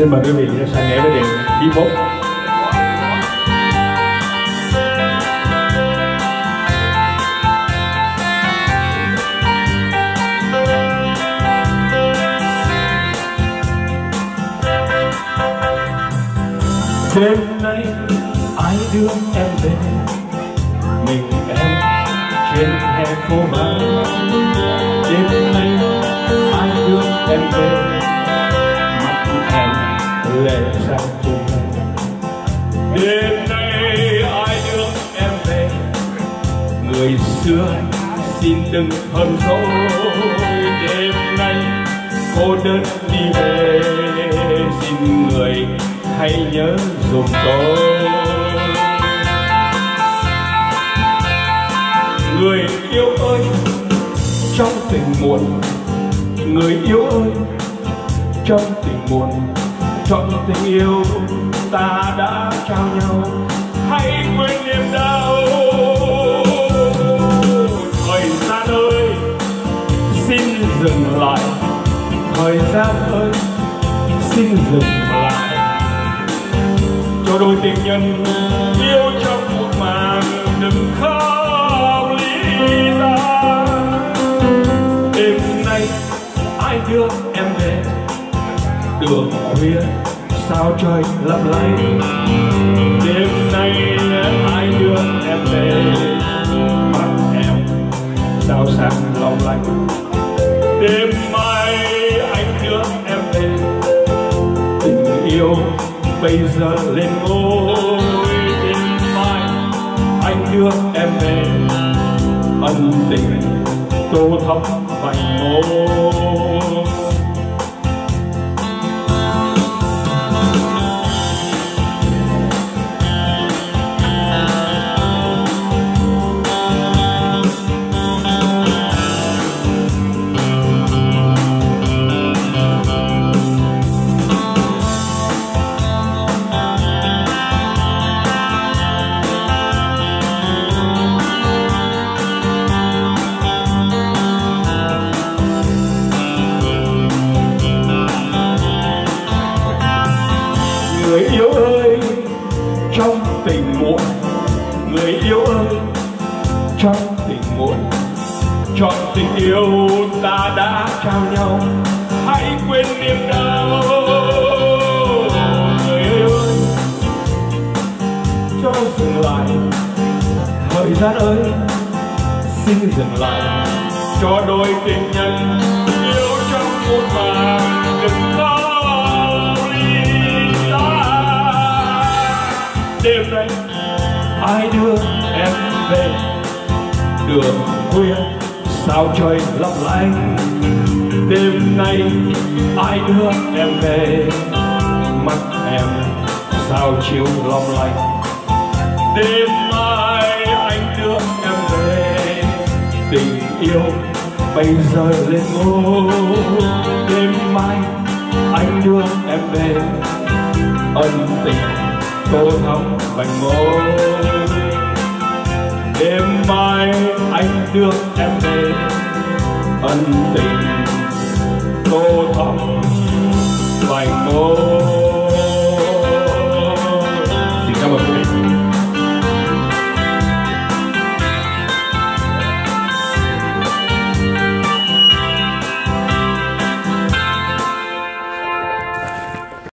xin mời quý vị sang nhảy với điệu đi phúc đêm nay ai đưa em về? Mình em trên hè phố vắng sang cùng đêm nay ai đưa em về người xưa xin đừng hờn dỗi đêm nay cô đơn đi về xin người hãy nhớ dùm tôi người yêu ơi, trong tình muộn, người yêu ơi, trong tình muộn trong tình yêu ta đã trao nhau. Hãy quên niềm đau. Thời gian ơi, xin dừng lại. Thời gian ơi, xin dừng lại. Cho đôi tình nhân yêu trong một màn đừng khóc ly ta đêm nay, ai đưa em về? Đường khuya sao trời lấp lánh? Đêm nay ai đưa em về mắt em sao sáng long lanh đêm mai anh đưa em về, tình yêu bây giờ lên ngôi. Đêm mai anh đưa em về, ân tình tô thắm vành môi. Trong tình muộn. Người yêu ơi, trong tình muộn. Chọn tình yêu ta đã trao nhau, hãy quên niềm đau. Người yêu ơi, cho dừng lại. Thời gian ơi, xin dừng lại. Cho đôi tình nhân ai đưa em về? Đường khuya, sao trời lấp lánh? Đêm nay ai đưa em về? Mắt em sao chiều long lanh? Đêm mai anh đưa em về? Tình yêu bây giờ lên ngôi. Đêm mai anh đưa em về? Ân tình tô thắm vành môi đêm mai anh đưa em về, ân tình tô thắm vành môi